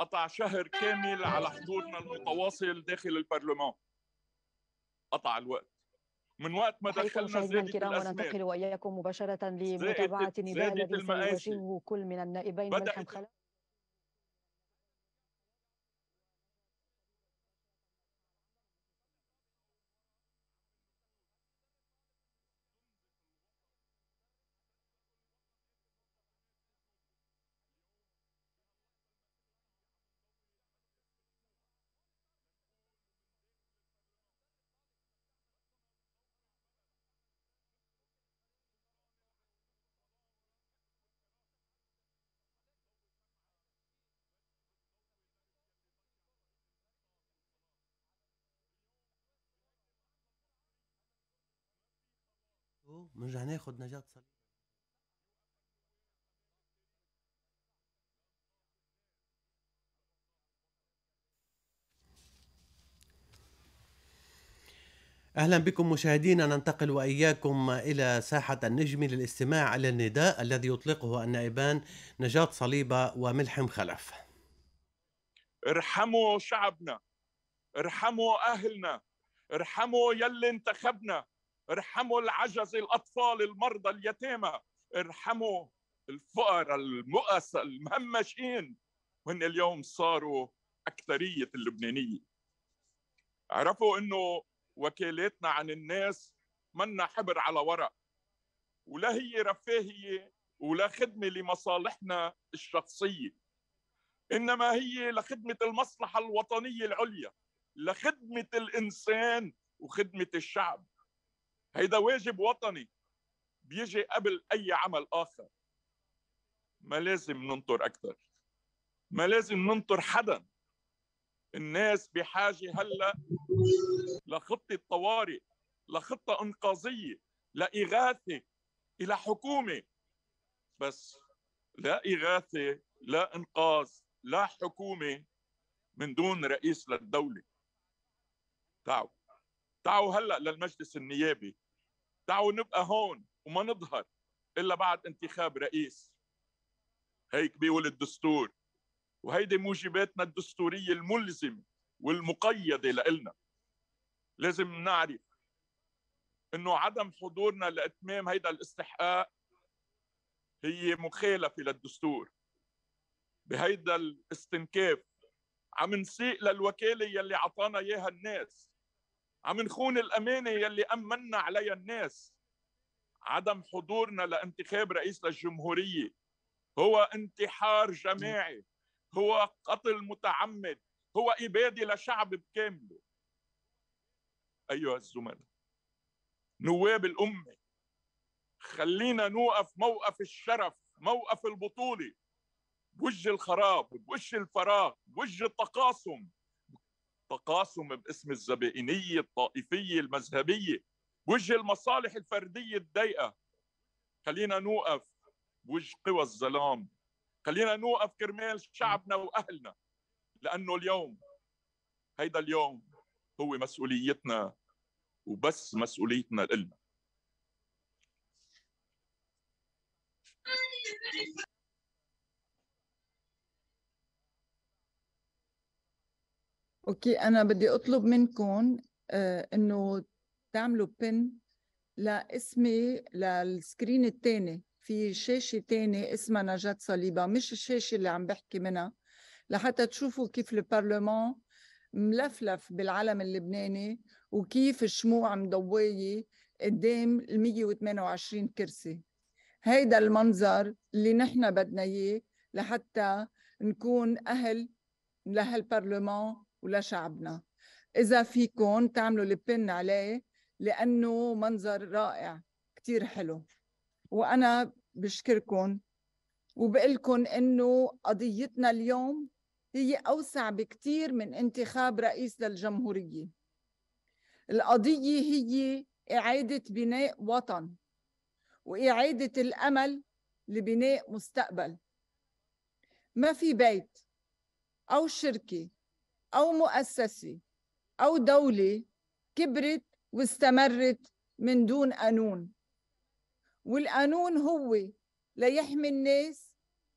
قطع شهر كامل على حضورنا المتواصل داخل البرلمان. قطع الوقت. من وقت ما دخلنا زادت الكرام وننتقل وإياكم مباشرة لمتابعة النداء الذي سيواجهه كل من النائبين ملحم خلف بنرجع ناخد نجاة صليب أهلا بكم مشاهدينا ننتقل وإياكم إلى ساحة النجم للاستماع إلى النداء الذي يطلقه النائبان نجاة صليبة وملحم خلف. ارحموا شعبنا ارحموا أهلنا ارحموا يلي انتخبنا ارحموا العجز الأطفال المرضى اليتامى. ارحموا الفقراء المؤسى المهمشين. وهن اليوم صاروا أكثرية اللبنانيه عرفوا إنه وكالاتنا عن الناس منا حبر على ورق. ولا هي رفاهية ولا خدمة لمصالحنا الشخصية. إنما هي لخدمة المصلحة الوطنية العليا. لخدمة الإنسان وخدمة الشعب. هيدا واجب وطني. بيجي قبل أي عمل آخر. ما لازم ننطر أكثر. ما لازم ننطر حدا. الناس بحاجة هلأ لخطة طوارئ لخطة إنقاذية لإغاثة إلى حكومة. بس لا إغاثة لا إنقاذ لا حكومة من دون رئيس للدولة. تعوا. تعوا هلأ للمجلس النيابي. تعوا نبقى هون وما نظهر إلا بعد انتخاب رئيس. هيك بيقول الدستور. وهيدي موجباتنا الدستورية الملزمه والمقيدة لإلنا. لازم نعرف إنه عدم حضورنا لإتمام هيدا الاستحقاق هي مخالفة للدستور. بهيدا الاستنكاف عم نسيء للوكالة يلي عطانا إياها الناس. عم نخون الأمانة يلي أمنا عليها الناس. عدم حضورنا لانتخاب رئيس للجمهورية. هو انتحار جماعي. هو قتل متعمد. هو إبادة لشعب بكامله. أيها الزملاء نواب الأمة خلينا نوقف موقف الشرف موقف البطولة. بوجه الخراب بوجه الفراغ بوجه التقاسم. تقاسم باسم الزبائنية الطائفية المذهبية. وجه المصالح الفردية الضيقة. خلينا نوقف بوجه قوى الظلام. خلينا نوقف كرمال شعبنا وأهلنا. لأنه اليوم هيدا اليوم هو مسؤوليتنا وبس مسؤوليتنا لنا okay أنا بدي أطلب منكم آه إنه تعملوا pin لاسمي لل screen الثاني في شاشة ثانية اسمها نجاة صليبة مش الشاشة اللي عم بحكي منها لحتى تشوفوا كيف البرلمان ملفلف بالعلم اللبناني وكيف الشموع مضوية قدام ال 128 كرسي. هيدا المنظر اللي نحن بدنا إياه لحتى نكون أهل لهالبرلمان ولشعبنا. إذا فيكم تعملوا البن عليه لأنه منظر رائع كتير حلو. وأنا بشكركم وبقلكم إنه قضيتنا اليوم هي أوسع بكتير من انتخاب رئيس للجمهورية. القضية هي إعادة بناء وطن وإعادة الأمل لبناء مستقبل. ما في بيت أو شركة أو مؤسسة أو دولة كبرت واستمرت من دون قانون. والقانون هو ليحمي الناس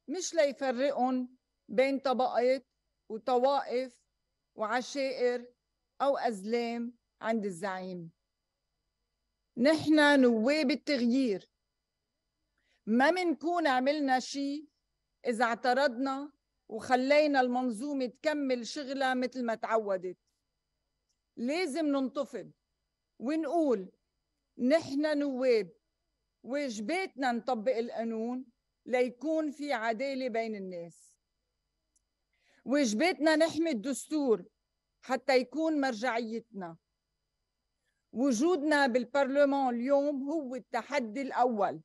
مش ليفرقهم بين طبقات وطوائف وعشائر أو أزلام عند الزعيم. نحن نواب التغيير. ما منكون عملنا شيء إذا اعترضنا وخلينا المنظومة تكمل شغلها مثل ما تعودت. لازم ننتفض ونقول نحن نواب واجباتنا نطبق القانون ليكون في عدالة بين الناس؟ واجباتنا نحمي الدستور حتى يكون مرجعيتنا؟ وجودنا بالبرلمان اليوم هو التحدي الأول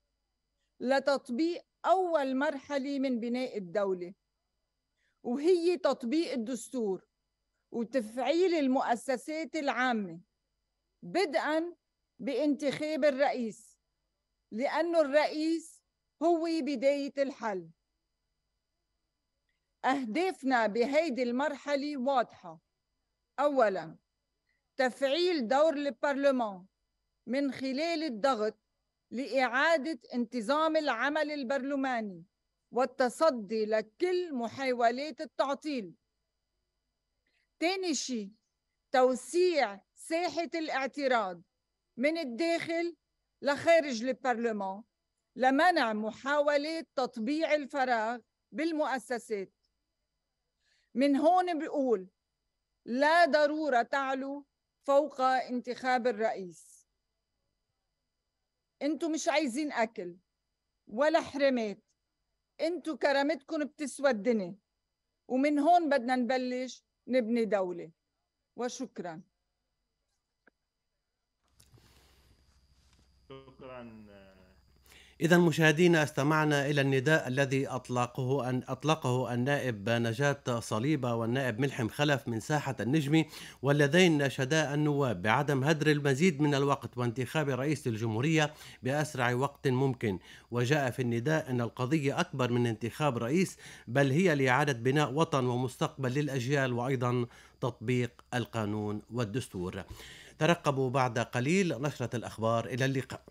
لتطبيق أول مرحلة من بناء الدولة. وهي تطبيق الدستور وتفعيل المؤسسات العامة بدءا بانتخاب الرئيس لأنه الرئيس هو بداية الحل. أهدافنا بهيدي المرحلة واضحة. أولا تفعيل دور البرلمان من خلال الضغط لإعادة انتظام العمل البرلماني. والتصدي لكل محاولات التعطيل. تاني شيء توسيع ساحة الاعتراض من الداخل لخارج البرلمان لمنع محاولات تطبيع الفراغ بالمؤسسات. من هون بقول لا ضرورة تعلو فوق انتخاب الرئيس. انتو مش عايزين أكل ولا حرمات. انتو كرامتكم بتسوى الدنيا ومن هون بدنا نبلش نبني دولة. وشكرا. شكرا. إذا مشاهدينا استمعنا إلى النداء الذي أطلقه أن أطلقه النائب نجاة صليبة والنائب ملحم خلف من ساحة النجمي واللذين نشدا النواب بعدم هدر المزيد من الوقت وانتخاب رئيس الجمهورية بأسرع وقت ممكن. وجاء في النداء أن القضية أكبر من انتخاب رئيس بل هي لإعادة بناء وطن ومستقبل للأجيال وأيضا تطبيق القانون والدستور. ترقبوا بعد قليل نشرة الأخبار إلى اللقاء.